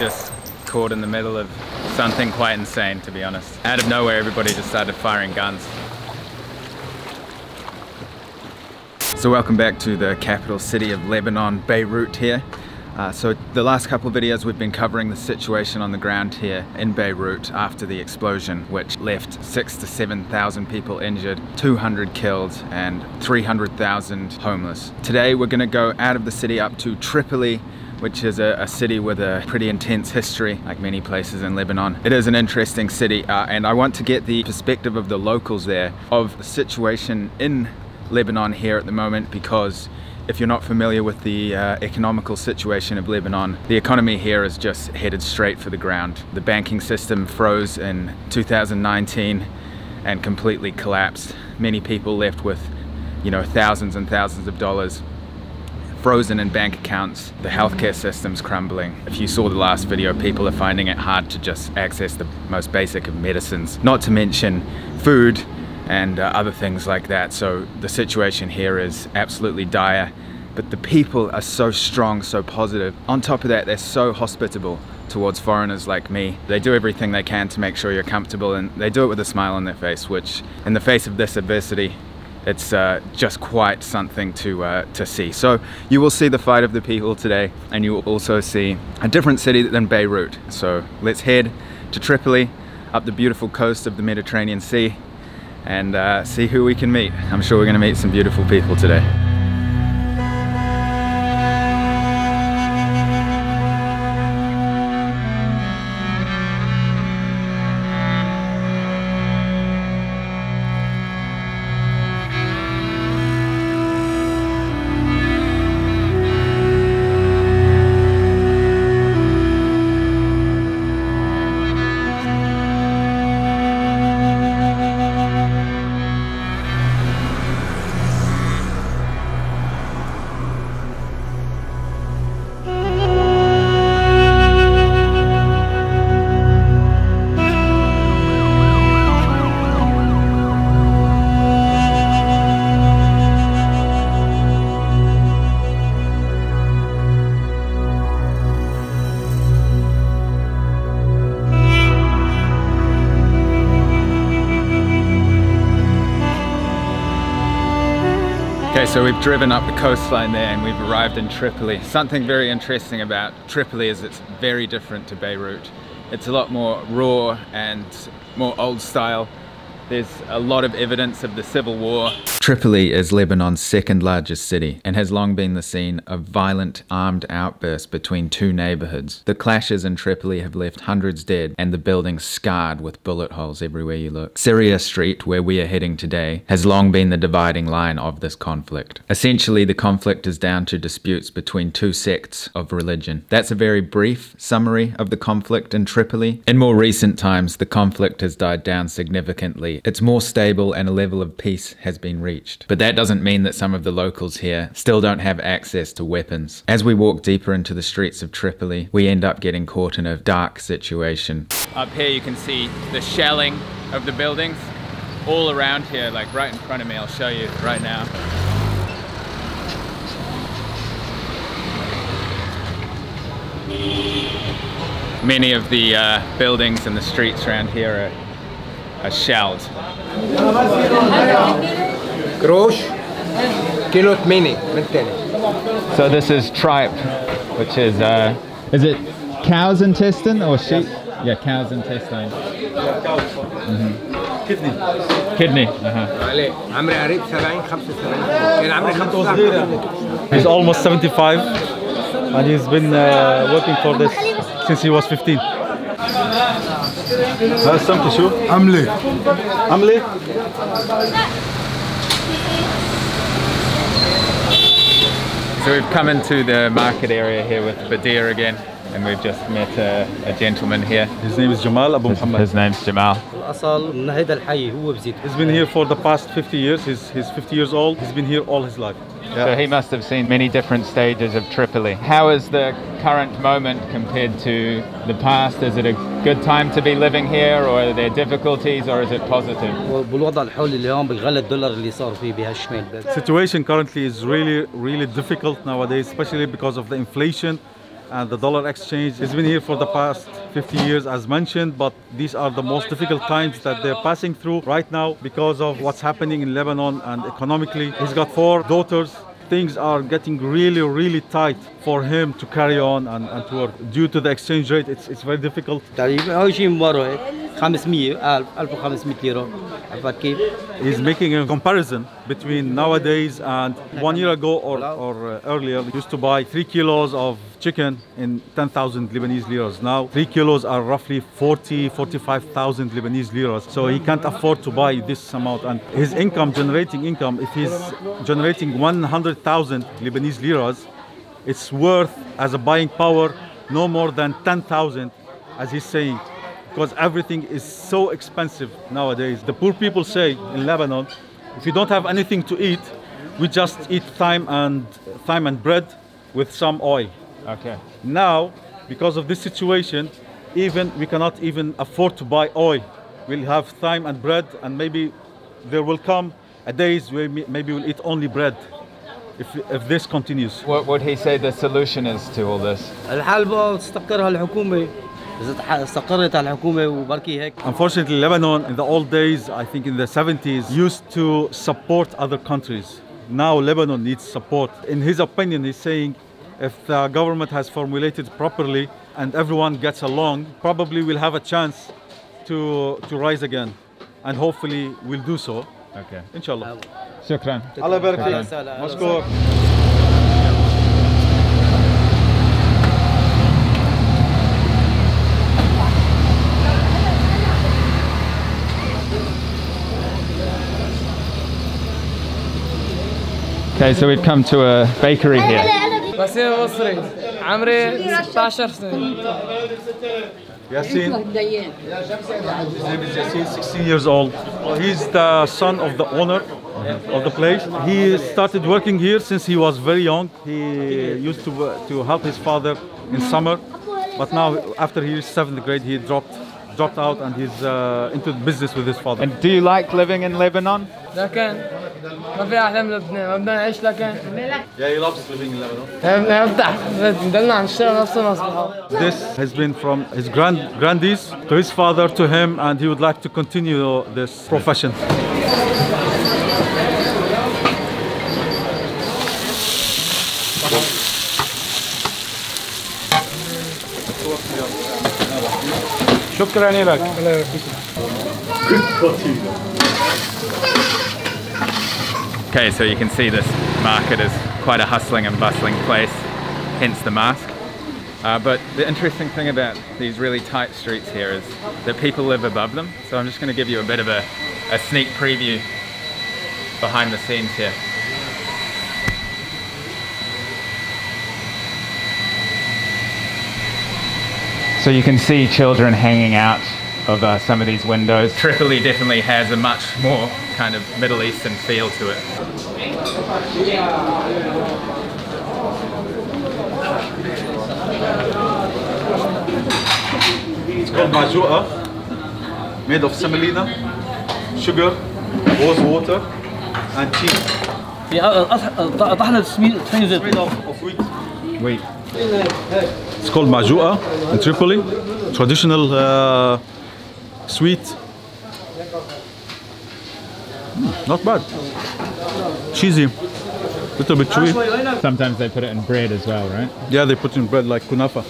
just caught in the middle of something quite insane, to be honest. Out of nowhere, everybody just started firing guns. So welcome back to the capital city of Lebanon, Beirut here. Uh, so the last couple of videos we've been covering the situation on the ground here in Beirut after the explosion which left six to 7,000 people injured, 200 killed and 300,000 homeless. Today we're going to go out of the city up to Tripoli which is a, a, city with a pretty intense history, like many places in Lebanon. It is an interesting city, uh, and I want to get the perspective of the locals there of the situation in Lebanon here at the moment because if you're not familiar with the uh, economical situation of Lebanon, the economy here is just headed straight for the ground. The banking system froze in 2019 and completely collapsed. Many people left with, you know, thousands and thousands of dollars frozen in bank accounts. The healthcare system's crumbling. If you saw the last video, people are finding it hard to just access the most basic of medicines, not to mention food and uh, other things like that. So the situation here is absolutely dire, but the people are so strong, so positive. On top of that, they're so hospitable towards foreigners like me. They do everything they can to make sure you're comfortable and they do it with a smile on their face, which in the face of this adversity, it's uh, just quite something to, uh, to see. So you will see the fight of the people today and you will also see a different city than Beirut. So let's head to Tripoli, up the beautiful coast of the Mediterranean Sea and uh, see who we can meet. I'm sure we're going to meet some beautiful people today. So we've driven up the coastline there and we've arrived in Tripoli. Something very interesting about Tripoli is it's very different to Beirut. It's a lot more raw and more old style there's a lot of evidence of the civil war. Tripoli is Lebanon's second largest city and has long been the scene of violent armed outbursts between two neighborhoods. The clashes in Tripoli have left hundreds dead and the buildings scarred with bullet holes everywhere you look. Syria Street, where we are heading today, has long been the dividing line of this conflict. Essentially, the conflict is down to disputes between two sects of religion. That's a very brief summary of the conflict in Tripoli. In more recent times, the conflict has died down significantly it's more stable and a level of peace has been reached. But that doesn't mean that some of the locals here still don't have access to weapons. As we walk deeper into the streets of Tripoli, we end up getting caught in a dark situation. Up here you can see the shelling of the buildings all around here, like right in front of me. I'll show you right now. Many of the uh, buildings and the streets around here are a shelled. So this is tripe, which is, uh, is it cow's intestine or sheep? Yeah, cow's intestine. Mm -hmm. Kidney. Kidney. Uh -huh. He's almost 75 and he's been uh, working for this since he was 15. هذا السمك شو؟ عملة عملة؟ So we've come into the market area here with Badir again and we've just met a, a, gentleman here. His name is Jamal Abu Muhammad. His name's Jamal. He's been here for the past 50 years. He's, he's 50 years old. He's been here all his life. Yeah. So he must have seen many different stages of Tripoli. How is the current moment compared to the past? Is it a good time to be living here or are there difficulties or is it positive? The situation currently is really really difficult nowadays especially because of the inflation and the dollar exchange has been here for the past 50 years as mentioned but these are the most difficult times that they're passing through right now because of what's happening in Lebanon and economically. He's got four daughters. Things are getting really really tight for him to carry on and, and to work. Due to the exchange rate it's, it's very difficult. He's making a comparison between nowadays and one year ago or, or uh, earlier. He used to buy three kilos of chicken in 10,000 Lebanese liras. Now, three kilos are roughly 40, 45,000 Lebanese liras. So he can't afford to buy this amount. And his income, generating income, if he's generating 100,000 Lebanese liras, it's worth as a buying power no more than 10,000, as he's saying because everything is so expensive nowadays. The poor people say in Lebanon, if you don't have anything to eat, we just eat thyme and thyme and bread with some oil. Okay. Now, because of this situation, even we cannot even afford to buy oil. We'll have thyme and bread, and maybe there will come a days where maybe we'll eat only bread. If, if this continues. What would he say the solution is to all this? Unfortunately, Lebanon in the old days, I think in the 70s, used to support other countries. Now Lebanon needs support. In his opinion, he's saying if the government has formulated properly and everyone gets along, probably we'll have a chance to, to rise again. And hopefully we'll do so. Okay. Inshallah. Shukran. الله يبارك أهلا فيك. وسهلا، أهلا مشكور. Okay, so we've come to a bakery here. بسيم مصري عمري 16 سنة Yassin. His name is Yassin, 16 years old. He's the son of the owner of the place. He started working here since he was very young. He used to wo- to help his father in summer, but now after he reached seventh grade, he dropped dropped out and he's uh, into business with his father. And do you like living in Lebanon? لكن ما في أحلى من لبنان ما بدنا نعيش لكن yeah, he loves living in Lebanon. بدنا نشتغل نفس المصلحة This has been from his grand grandies to his father to him, and he would like to continue this profession. شكرا لك. Okay, so you can see this market is quite a hustling and bustling place, hence the mask. Uh, but the interesting thing about these really tight streets here is that people live above them. So I'm just going to give you a bit of a, a sneak preview behind the scenes here. So you can see children hanging out of uh, some of these windows. Tripoli definitely has a much more kind of Middle Eastern feel to it. It's called majoua, made of semolina, sugar, rose water, and cheese. It's made of, of wheat. Wait. It's called majoua. in Tripoli, traditional uh, sweet Not bad. Cheesy, little bit chewy. Sometimes they put it in bread as well, right? Yeah, they put it in bread like kunafa.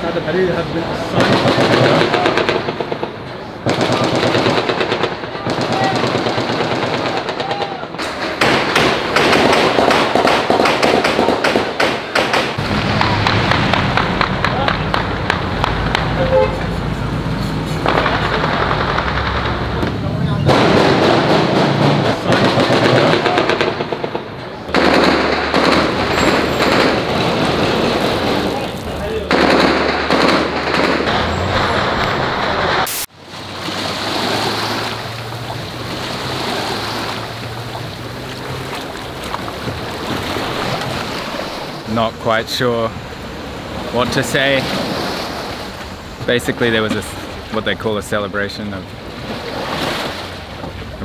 Saad al-Hariri has been assigned not quite sure what to say. Basically, there was a what they call a celebration of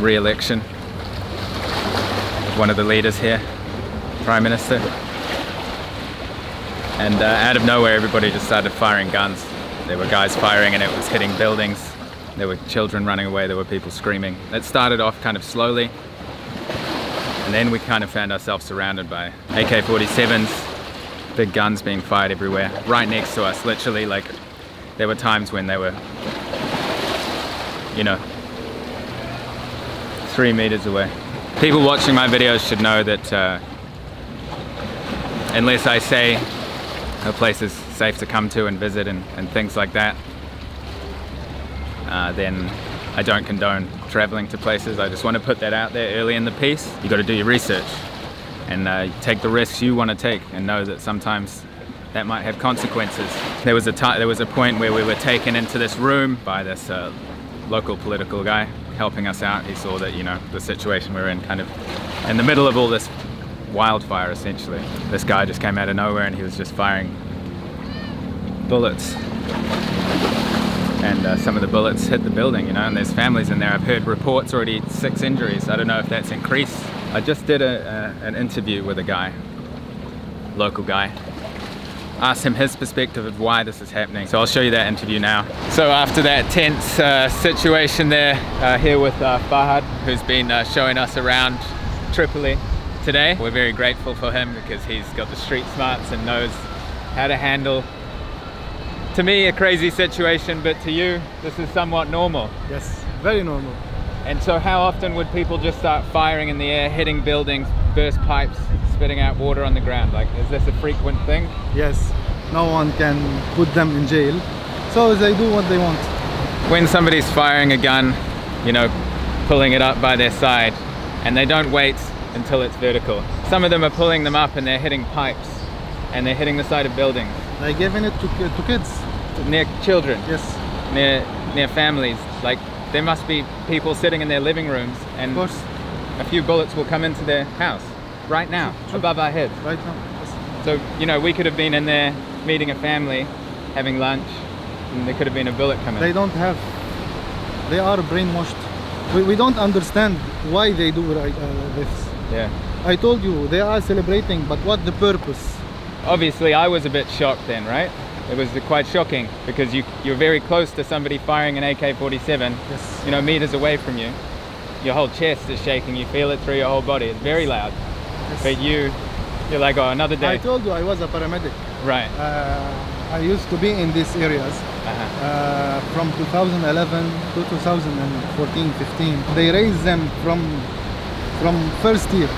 re-election of one of the leaders here, Prime Minister. And uh, out of nowhere, everybody just started firing guns. There were guys firing and it was hitting buildings. There were children running away, there were people screaming. It started off kind of slowly. And then we kind of found ourselves surrounded by AK-47s, big guns being fired everywhere, right next to us, literally like there were times when they were, you know, three meters away. People watching my videos should know that uh, unless I say a place is safe to come to and visit and, and things like that, uh, then I don't condone traveling to places. I just want to put that out there early in the piece. You got to do your research and uh, take the risks you want to take and know that sometimes that might have consequences. There was a there was a point where we were taken into this room by this uh, local political guy helping us out. He saw that you know the situation we we're in, kind of in the middle of all this wildfire essentially. This guy just came out of nowhere and he was just firing bullets. And uh, some of the bullets hit the building, you know, and there's families in there. I've heard reports already six injuries. I don't know if that's increased. I just did a, a, an interview with a guy, local guy, asked him his perspective of why this is happening. So I'll show you that interview now. So after that tense uh, situation there, uh, here with uh, Fahad, who's been uh, showing us around Tripoli, today. We're very grateful for him because he's got the street smarts and knows how to handle to me a crazy situation but to you this is somewhat normal yes very normal and so how often would people just start firing in the air hitting buildings burst pipes spitting out water on the ground like is this a frequent thing yes no one can put them in jail so they do what they want when somebody's firing a gun you know pulling it up by their side and they don't wait until it's vertical. Some of them are pulling them up and they're hitting pipes and they're hitting the side of buildings. They're giving it to, to kids. Near children. Yes. Near, near families. Like there must be people sitting in their living rooms and of course, a few bullets will come into their house right now, True. above our heads. Right now. So, you know, we could have been in there meeting a family, having lunch, and there could have been a bullet coming. They don't have, they are brainwashed. We, we don't understand why they do uh, this. Yeah. I told you, they are celebrating, but what the purpose? Obviously, I was a bit shocked then, right? It was quite shocking because you, you're very close to somebody firing an AK-47, yes. you know, meters away from you. Your whole chest is shaking, you feel it through your whole body. It's very loud. Yes. But you, you're like, oh, another day. I told you I was a paramedic. Right. Uh, I used to be in these areas. Uh -huh. uh, from 2011 to 2014, 15. They raised them from from first year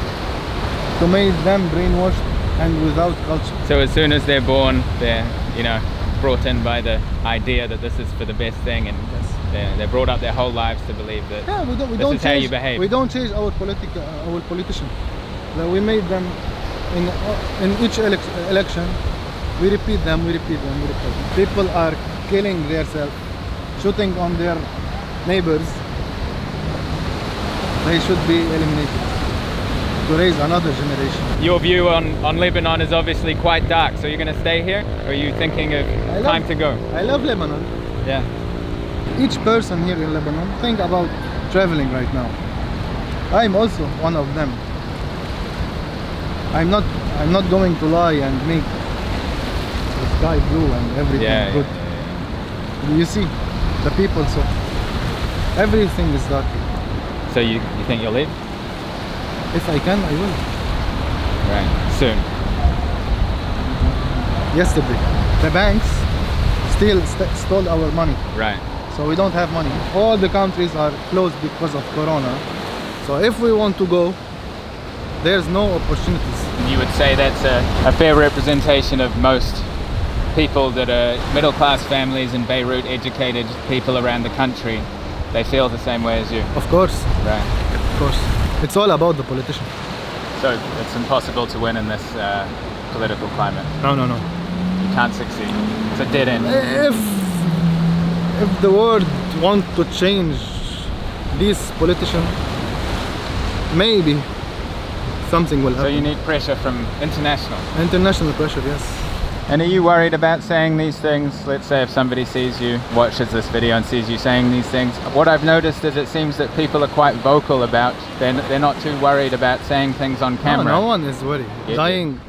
to make them brainwashed and without culture. So as soon as they're born, they're, you know, brought in by the idea that this is for the best thing and they're, they're, brought up their whole lives to believe that yeah, we don't, we this don't is change, how you behave. We don't change our, politic, uh, our politician. That we made them in, uh, in each ele election, we repeat them, we repeat them, we repeat them. People are killing themselves, shooting on their neighbors they should be eliminated to raise another generation. Your view on, on Lebanon is obviously quite dark, so you're going to stay here? Or are you thinking of I time to go? I love Lebanon. Yeah. Each person here in Lebanon think about traveling right now. I'm also one of them. I'm not I'm not going to lie and make the sky blue and everything yeah, good. Yeah, yeah, you see the people so everything is dark so you, you think you'll leave? If I can, I will. Right, soon. Yesterday, the banks still st stole our money. Right. So we don't have money. All the countries are closed because of Corona. So if we want to go, there's no opportunities. You would say that's a, a fair representation of most people that are middle class families in Beirut, educated people around the country they feel the same way as you. Of course. Right. Of course. It's all about the politician. So it's impossible to win in this uh, political climate? No, no, no. You can't succeed. It's a dead end. If, if the world want to change this politician, maybe something will happen. So you need pressure from international. International pressure, yes. And are you worried about saying these things? Let's say if somebody sees you, watches this video and sees you saying these things. What I've noticed is it seems that people are quite vocal about, they're, they're not too worried about saying things on No, camera. no one is worried. Yeah. Dying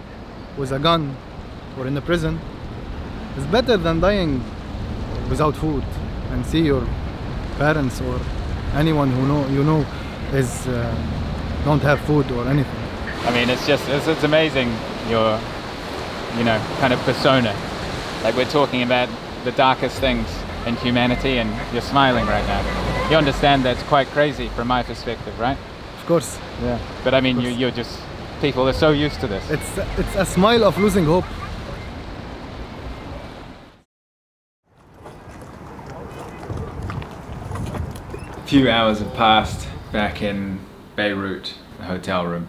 with a gun or in a prison is better than dying without food and see your parents or anyone who know you know is uh, don't have food or anything. I mean, it's just, it's, it's amazing your, you know, kind of persona. Like we're talking about the darkest things in humanity and you're smiling right now. You understand that's quite crazy from my perspective, right? Of course, Yeah. But I mean, you, you're just, people are so used to this. it's it's a smile of losing hope. A few hours have passed back in Beirut, the hotel room,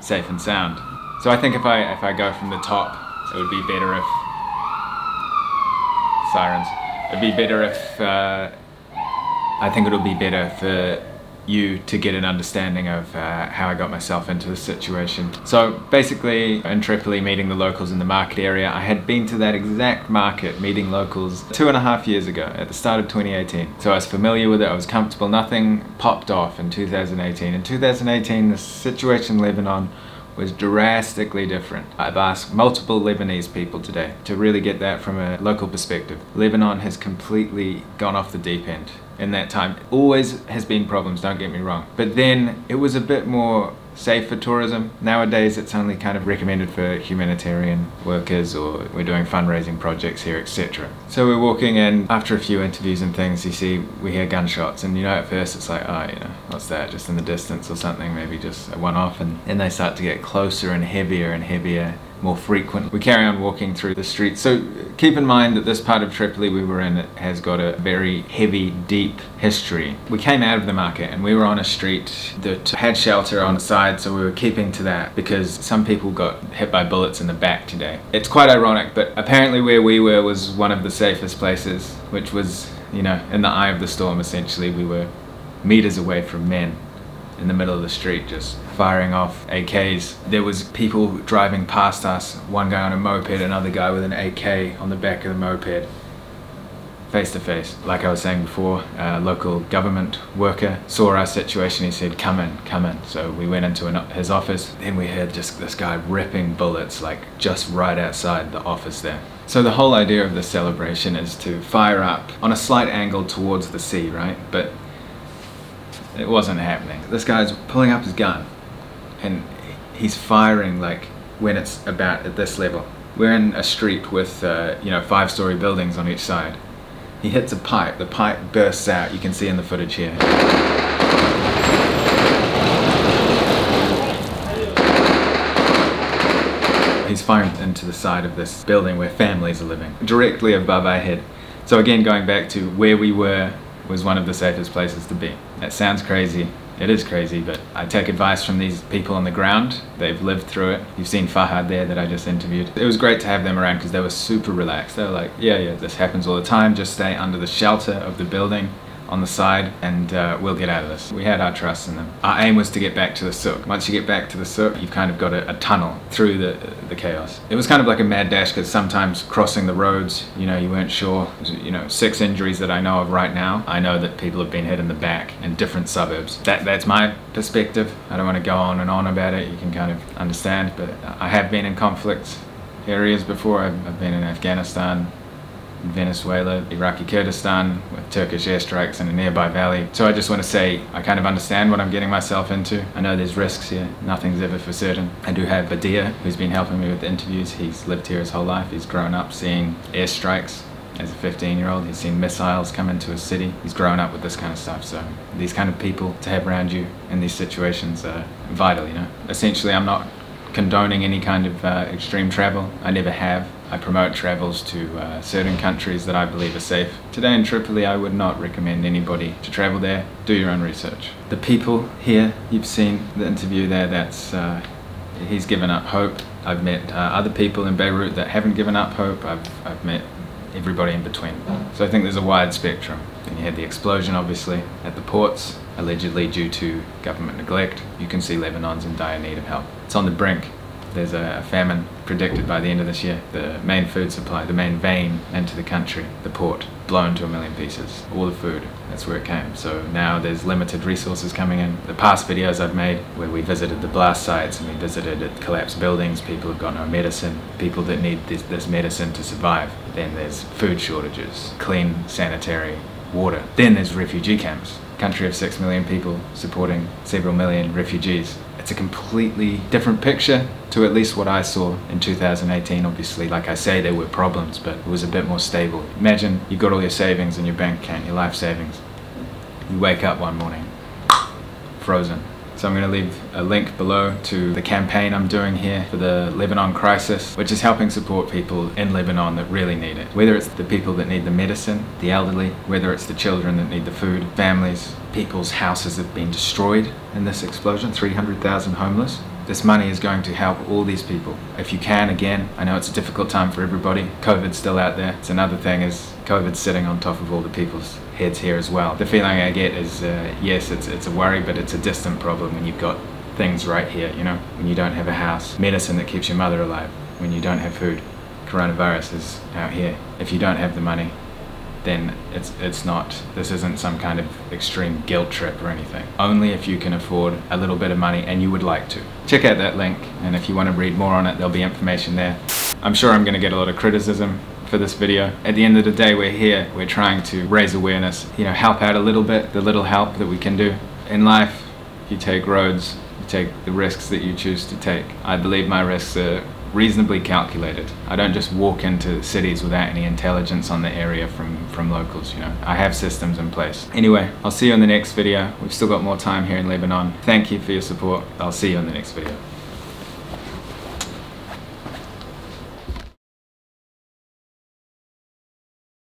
safe and sound. So I think if I if I go from the top, it would be better if sirens. It'd be better if uh, I think it'll be better for you to get an understanding of uh, how I got myself into this situation. So basically, in Tripoli, meeting the locals in the market area, I had been to that exact market meeting locals two and a half years ago at the start of 2018. So I was familiar with it, I was comfortable, nothing popped off in 2018. In 2018, the situation in Lebanon was drastically different. I've asked multiple Lebanese people today to really get that from a local perspective. Lebanon has completely gone off the deep end in that time. Always has been problems, don't get me wrong. But then it was a bit more safe for tourism. Nowadays it's only kind of recommended for humanitarian workers or we're doing fundraising projects here, etc. So we're walking in after a few interviews and things, you see we hear gunshots and you know at first it's like, oh, you know, what's that? Just in the distance or something, maybe just a one off and then they start to get closer and heavier and heavier more frequent. We carry on walking through the streets. So keep in mind that this part of Tripoli we were in has got a very heavy, deep history. We came out of the market and we were on a street that had shelter on the side, so we were keeping to that because some people got hit by bullets in the back today. It's quite ironic, but apparently where we were was one of the safest places, which was, you know, in the eye of the storm essentially. We were meters away from men in the middle of the street just firing off AKs. There was people driving past us, one guy on a moped, another guy with an AK on the back of the moped, face to face. Like I was saying before, a local government worker saw our situation, he said, come in, come in. So we went into an, his office, then we heard just this guy ripping bullets like just right outside the office there. So the whole idea of the celebration is to fire up on a slight angle towards the sea, right? But it wasn't happening. This guy's pulling up his gun and he's firing like when it's about at this level. We're in a street with uh, you know five story buildings on each side. He hits a pipe, the pipe bursts out, you can see in the footage here. He's firing into the side of this building where families are living, directly above our head. So again, going back to where we were was one of the safest places to be. That sounds crazy. It is crazy, but I take advice from these people on the ground. They've lived through it. You've seen Fahad there that I just interviewed. It was great to have them around because they were super relaxed. They were like, yeah, yeah, this happens all the time. Just stay under the shelter of the building on the side and uh, we'll get out of this. We had our trust in them. Our aim was to get back to the souk. Once you get back to the souk, you've kind of got a, a tunnel through the, the chaos. It was kind of like a mad dash because sometimes crossing the roads, you know, you weren't sure. You know, six injuries that I know of right now. I know that people have been hit in the back in different suburbs. That, that's my perspective. I don't want to go on and on about it. You can kind of understand, but I have been in conflict areas before. I've, I've been in Afghanistan, Venezuela, Iraqi Kurdistan with Turkish airstrikes in a nearby valley. So I just want to say I kind of understand what I'm getting myself into. I know there's risks here, nothing's ever for certain. I do have Badia who's been helping me with the interviews. He's lived here his whole life. He's grown up seeing airstrikes as a 15 year old. He's seen missiles come into his city. He's grown up with this kind of stuff. So these kind of people to have around you in these situations are vital, you know. Essentially, I'm not condoning any kind of uh, extreme travel. I never have. I promote travels to uh, certain countries that I believe are safe. Today in Tripoli, I would not recommend anybody to travel there. Do your own research. The people here, you've seen the interview there, that's, uh, he's given up hope. I've met uh, other people in Beirut that haven't given up hope. I've, I've met everybody in between. So I think there's a wide spectrum. Then you had the explosion, obviously, at the ports. allegedly due to government neglect. You can see Lebanon's in dire need of help. It's on the brink. There's a famine predicted by the end of this year. The main food supply, the main vein into the country, the port, blown to a million pieces. All the food, that's where it came. So now there's limited resources coming in. The past videos I've made where we visited the blast sites and we visited collapsed buildings, people have got no medicine, people that need this, this medicine to survive. Then there's food shortages, clean sanitary water. Then there's refugee camps. Country of six million people supporting several million refugees. It's a completely different picture to at least what I saw in 2018. Obviously, like I say, there were problems, but it was a bit more stable. Imagine you got all your savings in your bank account, your life savings. You wake up one morning, frozen. So I'm going to leave a link below to the campaign I'm doing here for the Lebanon crisis, which is helping support people in Lebanon that really need it. Whether it's the people that need the medicine, the elderly, whether it's the children that need the food, families, people's houses have been destroyed in this explosion, 300,000 homeless. This money is going to help all these people. If you can, again, I know it's a difficult time for everybody. COVID's still out there. It's another thing is COVID's sitting on top of all the people's heads here as well. The feeling I get is, uh, yes, it's, it's a worry, but it's a distant problem when you've got things right here, you know? When you don't have a house, medicine that keeps your mother alive, when you don't have food. Coronavirus is out here. If you don't have the money, then it's it's not this isn't some kind of extreme guilt trip or anything only if you can afford a little bit of money and you would like to check out that link and if you want to read more on it there'll be information there i'm sure i'm going to get a lot of criticism for this video at the end of the day we're here we're trying to raise awareness you know help out a little bit the little help that we can do in life you take roads you take the risks that you choose to take i believe my risks are reasonably calculated. I don't just walk into cities without any intelligence on the area from, from locals, you know. I have systems in place. Anyway, I'll see you in the next video. We've still got more time here in Lebanon. Thank you for your support. I'll see you in the next video.